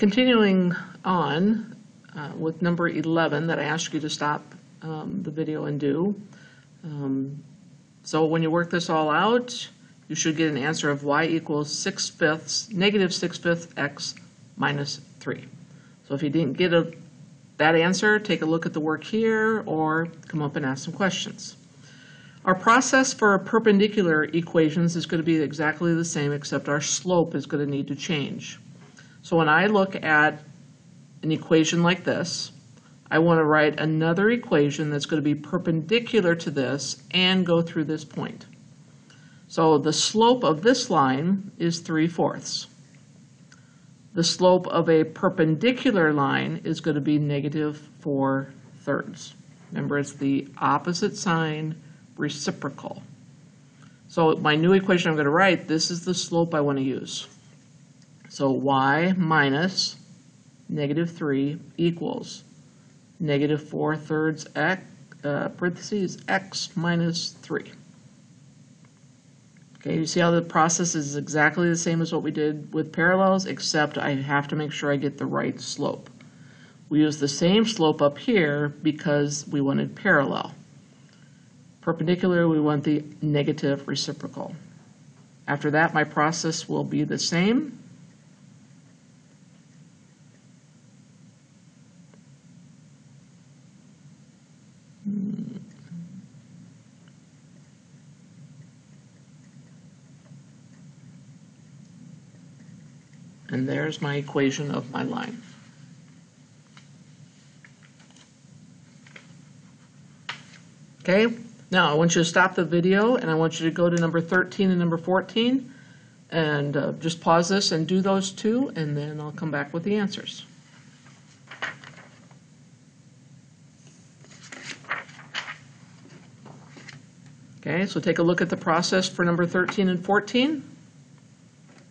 Continuing on uh, with number 11 that I asked you to stop um, the video and do. Um, So when you work this all out, you should get an answer of y equals 6 fifths, negative 6 fifths x minus 3. So if you didn't get a, that answer, take a look at the work here or come up and ask some questions. Our process for perpendicular equations is going to be exactly the same, except our slope is going to need to change. So when I look at an equation like this, I want to write another equation that's going to be perpendicular to this and go through this point. So the slope of this line is 3 fourths. The slope of a perpendicular line is going to be negative 4 thirds. Remember, it's the opposite sign reciprocal. So my new equation I'm going to write, this is the slope I want to use. So y minus negative 3 equals negative 4 thirds x, uh, parentheses, x minus 3. Okay, you see how the process is exactly the same as what we did with parallels, except I have to make sure I get the right slope. We use the same slope up here because we wanted parallel. Perpendicular, we want the negative reciprocal. After that, my process will be the same. And there's my equation of my line. Okay, now I want you to stop the video and I want you to go to number 13 and number 14 and uh, just pause this and do those two and then I'll come back with the answers. Okay, so take a look at the process for number 13 and 14.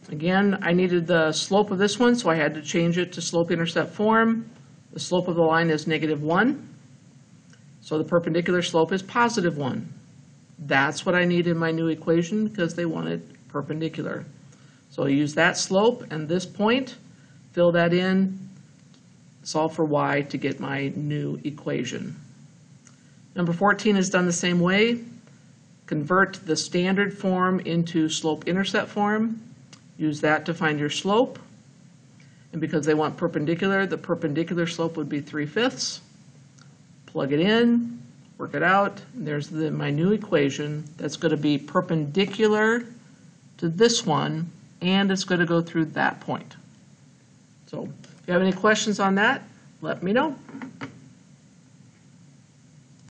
Again, I needed the slope of this one, so I had to change it to slope-intercept form. The slope of the line is negative 1, so the perpendicular slope is positive 1. That's what I need in my new equation because they wanted perpendicular. So I use that slope and this point, fill that in, solve for y to get my new equation. Number 14 is done the same way. Convert the standard form into slope-intercept form. Use that to find your slope. And because they want perpendicular, the perpendicular slope would be 3 fifths. Plug it in, work it out. and There's the, my new equation that's going to be perpendicular to this one, and it's going to go through that point. So if you have any questions on that, let me know.